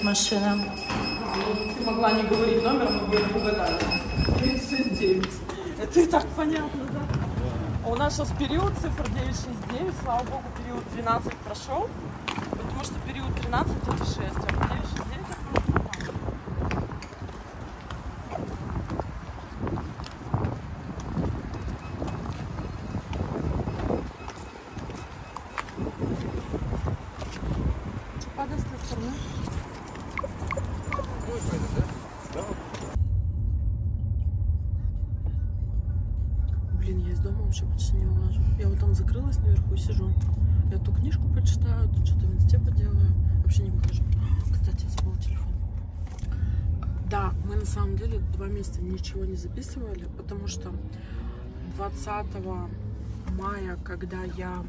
969 машина. Ты могла не говорить номер, мы бы угадали. 969. Это и так понятно, да? А у нас сейчас период цифр 969, слава богу, период 12 прошел, потому что период 13 это 6, а 969 это просто так. Падай с той стороны. Блин, я из дома вообще почти не вылажу. Я вот там закрылась наверху и сижу. Я ту книжку почитаю, тут что-то в инсте поделаю. Вообще не выхожу. Кстати, я забыла телефон. Да, мы на самом деле два месяца ничего не записывали, потому что 20 мая, когда я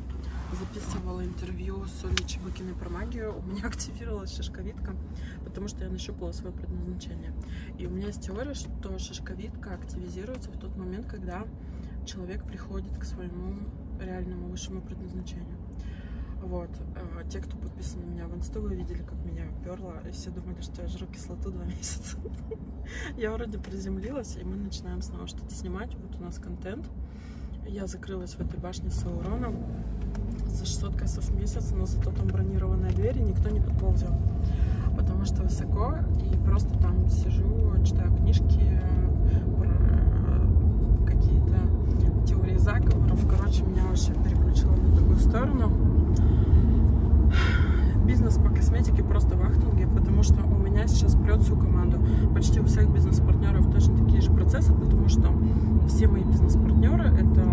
записывала интервью с Олей Чебыкиной про магию, у меня активировалась шишковидка, потому что я нащупала свое предназначение. И у меня есть теория, что шишковидка активизируется в тот момент, когда человек приходит к своему реальному высшему предназначению. Вот. Э, Те, кто подписан на меня в инсту, вы видели, как меня перло, и все думали, что я жру кислоту два месяца. Я вроде приземлилась, и мы начинаем снова что-то снимать. Вот у нас контент. Я закрылась в этой башне Саурона за 600 кассов в месяц, но зато там бронированная дверь, и никто не подползет. Потому что высоко, и просто там сижу, читаю книжки про какие-то теории заговоров. Короче, меня вообще переключило на другую сторону. Бизнес по косметике просто в ахтунге, потому что у меня сейчас прет всю команду. Почти у всех бизнес-партнеров точно такие же процессы, потому что все мои бизнес-партнеры это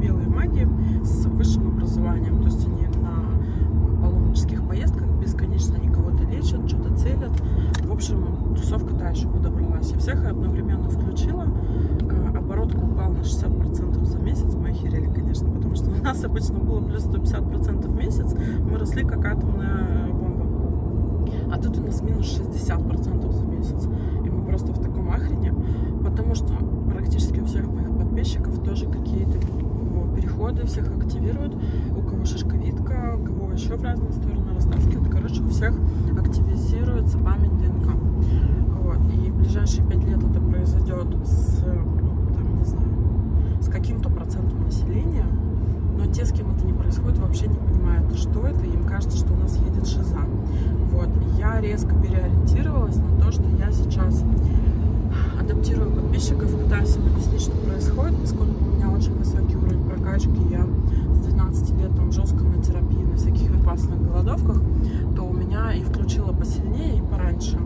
белые маги с высшим образованием. То есть они на паломнических поездках бесконечно они кого-то лечат, что-то целят. В общем, тусовка еще подобралась. Я всех одновременно включила. Оборотка упал на 60% за месяц. Мы охерели, конечно, потому что у нас обычно было плюс 150% в месяц. Мы росли как атомная бомба. А тут у нас минус 60% за месяц. И мы просто в таком ахрене, потому что практически у всех моих подписчиков тоже какие-то переходы, всех активируют. У кого шишковидка, у кого еще в разные стороны растаскивают. Короче, у всех активизируется память ДНК. Вот. И в ближайшие пять лет это произойдет с, ну, там, не знаю, с каким-то процентом населения. Но те, с кем это не происходит, вообще не понимают, что это. Им кажется, что у нас едет шиза. Вот. Я резко переориентировалась на то, что я сейчас адаптирую подписчиков, пытаюсь им объяснить, что происходит, поскольку у меня очень высокий уровень прокачки, я с 12 лет там жестко на терапии, на всяких випасных голодовках, то у меня и включила посильнее, и пораньше.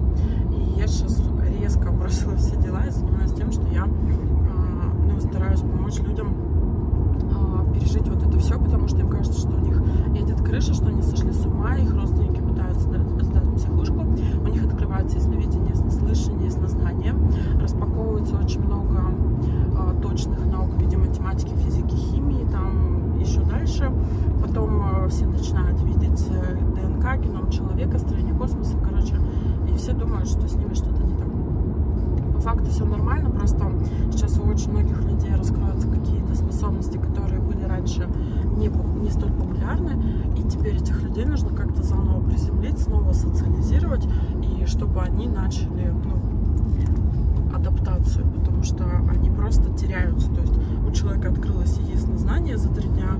И я сейчас резко бросила все дела и занимаюсь тем, что я а, ну, стараюсь помочь людям а, пережить вот это все, потому что им кажется, что у них едет крыша, что они сошли с ума, их родственники пытаются сдать, сдать психушку, у них открывается ясновидение, яснослышание, яснознание, распаковывается очень много а, точных наук в виде математики, физики, химии, там еще дальше. Потом а, все начинают видеть э, ДНК, геном человека, строение космоса, короче, и все думают, что с ними что-то факту все нормально, просто сейчас у очень многих людей раскроются какие-то способности, которые были раньше не, не столь популярны, и теперь этих людей нужно как-то заново приземлить, снова социализировать, и чтобы они начали ну, адаптацию, потому что они просто теряются. То есть у человека открылось яснознание за три дня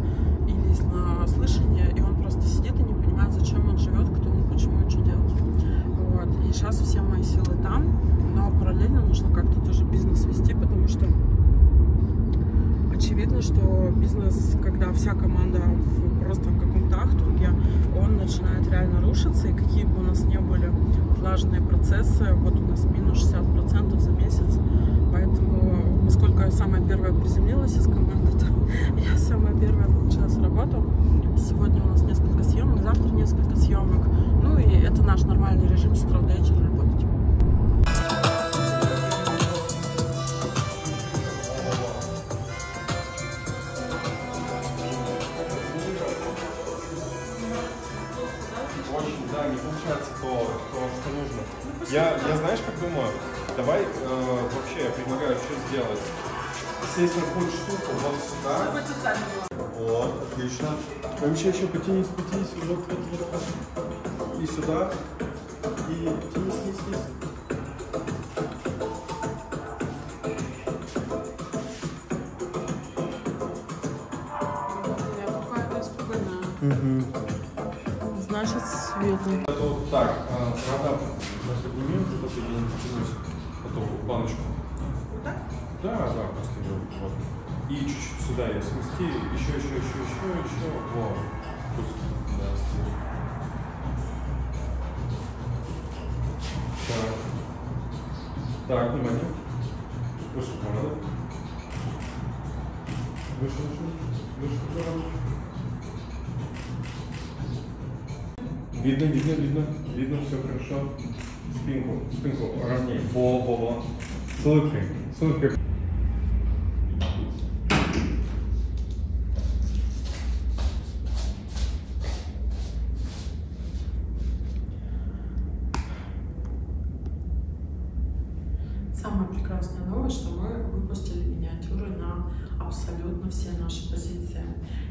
или яснослышание, и он просто сидит и не понимает, зачем он живет, кто он, почему и что делать. Вот. И сейчас все мои силы там, нужно как-то тоже бизнес вести, потому что очевидно, что бизнес, когда вся команда в просто в каком-то ахтунге, он начинает реально рушиться, и какие бы у нас не были отлаженные процессы, вот у нас минус 60% за месяц, поэтому, поскольку я самая первая приземлилась из команды, то я самая первая включилась в работу. Сегодня у нас несколько съемок, завтра несколько съемок, ну и это наш нормальный режим с утра до вечера получается то, то что нужно. Я, я знаешь, как думаю, давай э, вообще я предлагаю что сделать. Сесть на какую штуку вот сюда. Вот, отлично. Вообще еще потянись, потянись. Вот, вот, вот, и сюда, и. Я какая-то испуганная. Угу. Значит, светлый. Это вот так, а, правда, на подними, чтобы я не потянусь, эту баночку. Так? Да, да, просто ее вот. И чуть-чуть сюда ее смести, еще, еще, еще, еще, еще. Вот. Пусть, да. Так. Так, внимание. Видно, видно, видно, видно, все хорошо. Спинку, спинку ровнее. Во, во, во. С улыбкой, с улыбкой. Самая прекрасная новость, что мы выпустили миниатюры на абсолютно все наши позиции.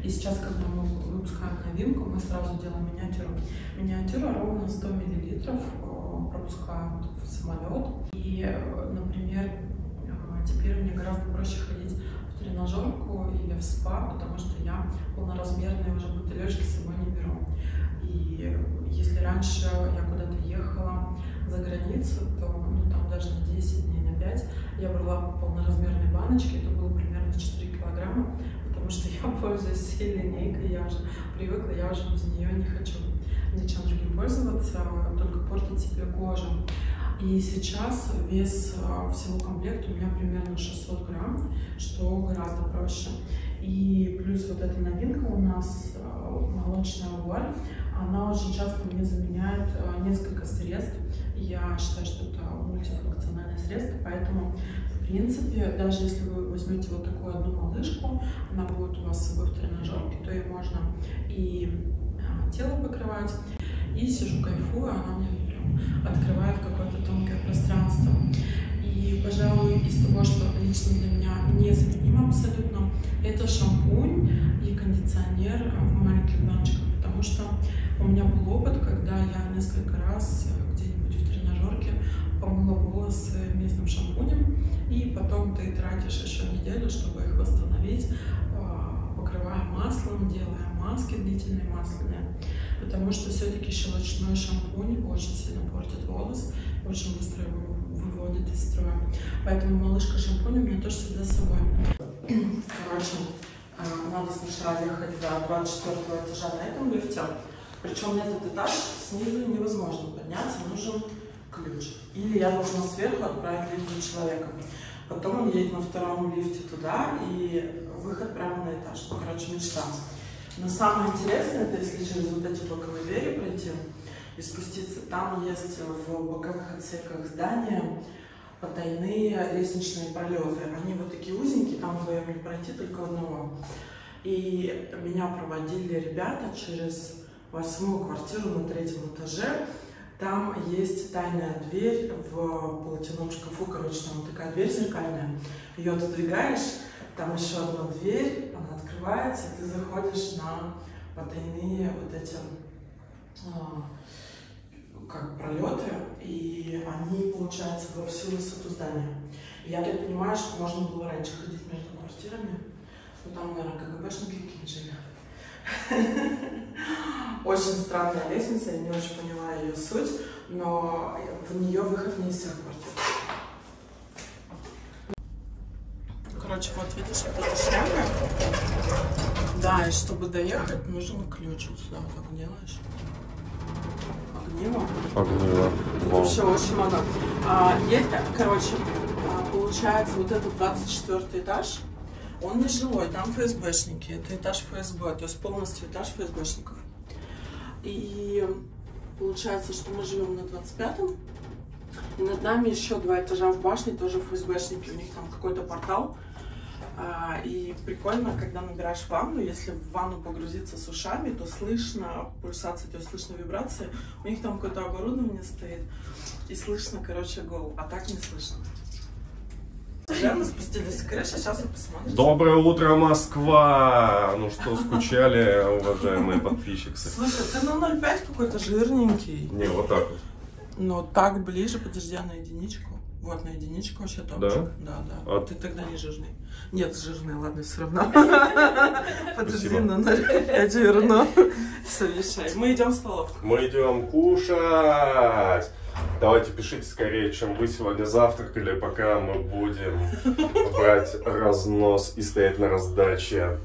И сейчас, когда мы выпускаем новинку, мы сразу делаем миниатюру. Миниатюра ровно 100 мл пропускают в самолет. И, например, э, теперь мне гораздо проще ходить в тренажерку или в спа, потому что я полноразмерные уже бутылечки с собой не беру. И если раньше я куда-то ехала за границу, то ну, там даже на 10 дней, на 5 я брала полноразмерные баночки, это было примерно 4 килограмма, потому что я пользуюсь всей линейкой, я уже привыкла, я уже без нее не хочу ничем другим пользоваться, только портить себе кожу. И сейчас вес э, всего комплекта у меня примерно 600 грамм, что гораздо проще. И плюс вот эта новинка у нас, э, молочная вуаль, она очень часто мне заменяет э, несколько средств. Я считаю, что это мультифункциональное средство, поэтому, в принципе, даже если вы возьмете вот такую одну малышку, она будет у вас с собой в тренажерке, то ей можно и а, тело покрывать, и сижу, кайфую, она мне прям открывает какое-то тонкое пространство. И, пожалуй, из того, что лично для меня незаменимо абсолютно, это шампунь и кондиционер в маленьких баночках, потому что у меня был опыт, когда я несколько раз э, где-нибудь в тренажерке помыла волосы местным шампунем, и потом ты тратишь еще неделю, чтобы их восстановить, покрывая маслом, делая маски длительные масляные, потому что все-таки щелочной шампунь очень сильно портит волос, очень быстро его выводит из строя. Поэтому малышка шампунь у меня тоже всегда с собой. Короче, э, надо сначала ехать до 24 этажа на этом лифте. Причем на этот этаж снизу невозможно подняться, нужен ключ. Или я должна сверху отправить лифт за человеком. Потом он едет на втором лифте туда, и выход прямо на этаж. Ну, короче, мечта. Но самое интересное, это если через вот эти боковые двери пройти и спуститься, там есть в боковых отсеках здания потайные лестничные пролеты. Они вот такие узенькие, там вдвоем не пройти, только одного. И меня проводили ребята через восьмую квартиру на третьем этаже. Там есть тайная дверь в полотяном шкафу, короче, там такая дверь зеркальная. Ее отодвигаешь, там еще одна дверь, она открывается, и ты заходишь на потайные вот эти а, как пролеты, и они, получается, во всю высоту здания. Я так понимаю, что можно было раньше ходить между квартирами, но там, наверное, КГБшники какие жили. Очень странная лестница, я не очень поняла ее суть, но в нее выход не из всех квартир. Короче, вот видишь, вот эти шляпы. Да, и чтобы доехать, нужен ключ. Вот сюда вот так делаешь. Огниво. Огниво. Вообще очень много. А, есть, короче, а, получается, вот этот 24 этаж, он не жилой, там ФСБшники. Это этаж ФСБ, то есть полностью этаж ФСБшников. И получается, что мы живем на 25-м, и над нами еще два этажа в башне, тоже ФСБшники. У них там какой-то портал. А, и прикольно, когда набираешь ванну, если в ванну погрузиться с ушами, то слышно пульсации, то есть слышно вибрации. У них там какое-то оборудование стоит, и слышно, короче, гол. А так не слышно. Реально спустились с крыши, сейчас вы посмотрите. Доброе утро, Москва! Ну что, скучали, уважаемые подписчики? Слушай, ты на 0,5 какой-то жирненький. Не, вот так вот. Но так ближе, подожди, а на единичку. Вот на единичку вообще топчик. Да? Да, да. А- Ты тогда не жирный. Нет, жирный, ладно, все равно. Подожди, на 0,5 верну. Все, вещай. Мы идем в столовку. Мы идем кушать! Давайте пишите скорее, чем вы сегодня завтракали, пока мы будем брать разнос и стоять на раздаче.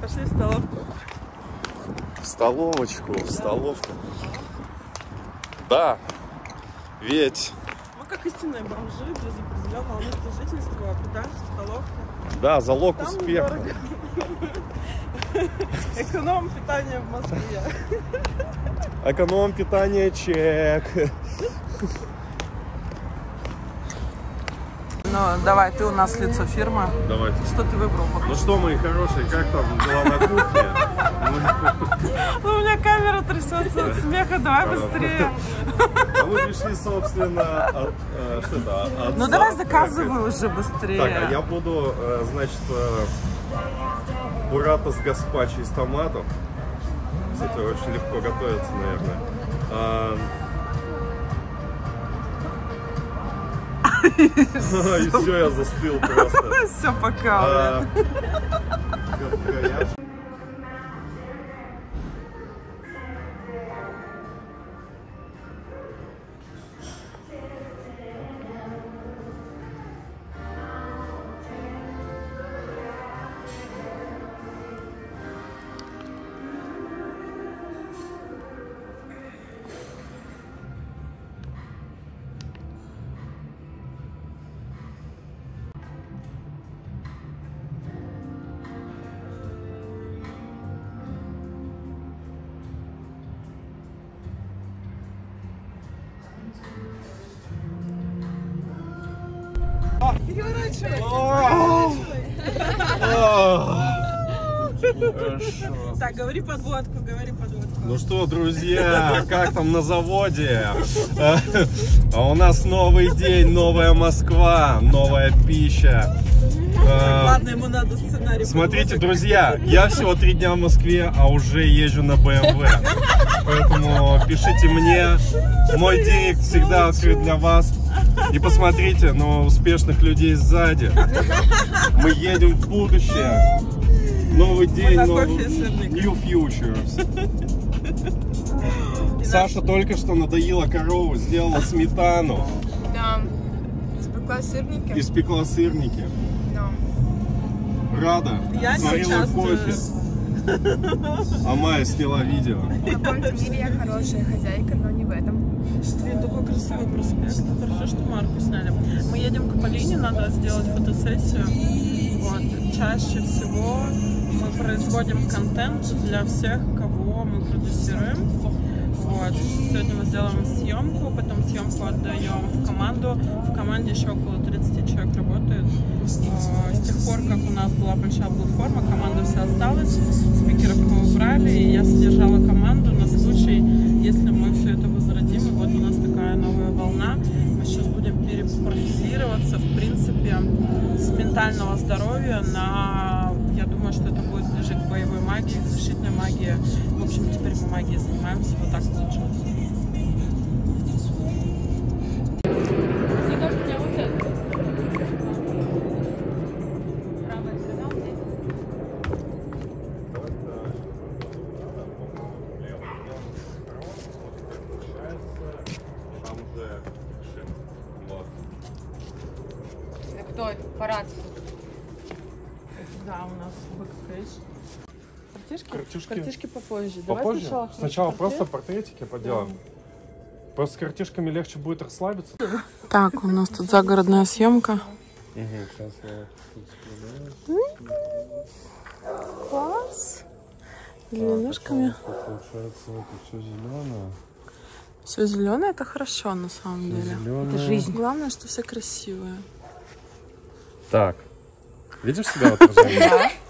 Пошли в столовку. В столовочку, в столовку. Да, ведь, Мы как истинные бомжи без определенного места жительства питаемся в столовке. да, залог Там успеха. Эконом питания в Москве. Эконом питания чек. Ну, давай, ты у нас лицо фирмы. Давайте. Что ты выбрал? Ну что, мои хорошие, как там дела на кухне? Ну, у меня камера трясется от смеха, давай быстрее. А мы пришли, собственно, от, э, что это, от Ну, давай заказывай уже быстрее. Так, а я буду, э, значит, э, буррато с гаспачо из томатов. Кстати, очень легко готовится, наверное. А, И все, я застыл просто. Все, пока. А, Хорошо. Так, говори подводку, говори подводку. Ну что, друзья, как там на заводе? А у нас новый день, новая Москва, новая пища. А, Ладно, ему надо сценарий. Смотрите, друзья, я всего три дня в Москве, а уже езжу на BMW. Поэтому пишите мне. Мой директ всегда открыт для вас. И посмотрите на успешных людей сзади. Мы едем в будущее. Новый день, новый... New Futures. Саша только что надоела корову, сделала сметану, Да. Испекла сырники. испекла сырники. Да. Рада, Я сварила кофе. А Майя сняла видео. В каком-то мире я хорошая хозяйка, но не в этом. Блин, такой красивый проспект. Хорошо, что Марку сняли. Мы едем к Полине, надо сделать фотосессию. Вот. Чаще всего мы производим контент для всех, кого мы продюсируем. Вот. Сегодня мы сделаем съемку, потом съемку отдаем в команду. В команде еще около 30 человек работает. А, С тех пор, как у нас была большая платформа, команда вся осталась, спикеров мы убрали, и я содержала команду на ментального здоровья на... Я думаю, что это будет ближе к боевой магии, защитной магии. В общем, теперь мы магией занимаемся, вот так получилось. Картишки? Картишки? Картишки попозже. Давай Попозже? сначала, Сначала портрет. просто портретики поделаем. Просто с картишками легче будет расслабиться. Так, у нас тут загородная съемка. сейчас я Класс. длиннушками. Получается, это все зеленое. Все зеленое это хорошо на самом деле. Зеленое. жизнь. Главное, что все красивые. Так. Видишь себя в отражении?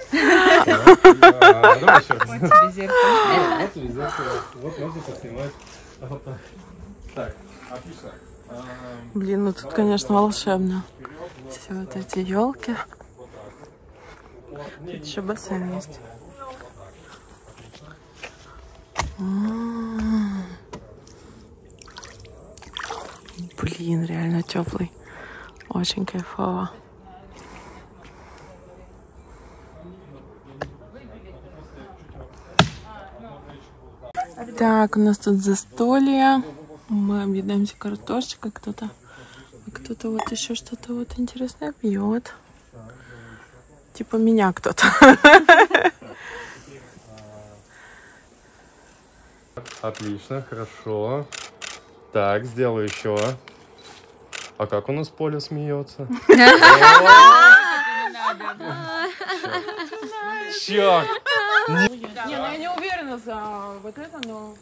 Блин, ну тут, конечно, волшебно. Все вот эти елки. Тут еще бассейн есть. М. Блин, реально теплый. Очень кайфово. Так, у нас тут застолье. Мы объедаемся картошечкой, кто-то кто-то вот еще что-то вот интересное пьет. Типа меня кто-то. Отлично, хорошо. Так, сделаю еще. А как у нас Поля смеется? Черт! Не, ну я не уверена за вот это, но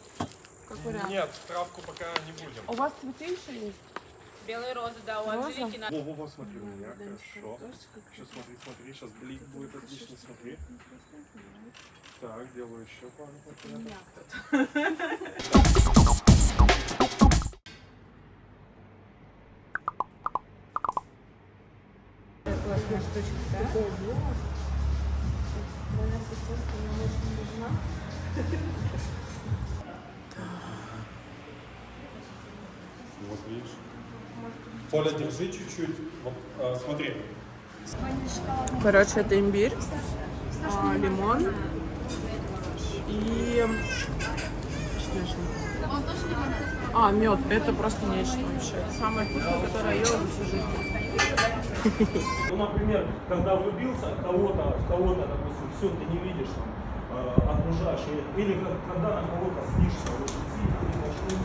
как вариант. Нет, травку пока не будем. У вас цветы еще есть? Белые розы, да, у Роза? Анжелики на... Во-во-во, смотри у меня, хорошо. Сейчас смотри, смотри, сейчас блик будет отлично, смотри. Так, делаю еще пару портретов. Вот видишь. Поля, держи чуть-чуть. Вот, а, смотри. Короче, это имбирь, а, лимон и... А, мед. Это просто нечто вообще. Самое вкусное, которое я ела всю жизнь. Ну, например, когда влюбился в кого-то, в кого-то, допустим, все, ты не видишь, э, окружаешь, или, когда на кого-то иди, ты пошли,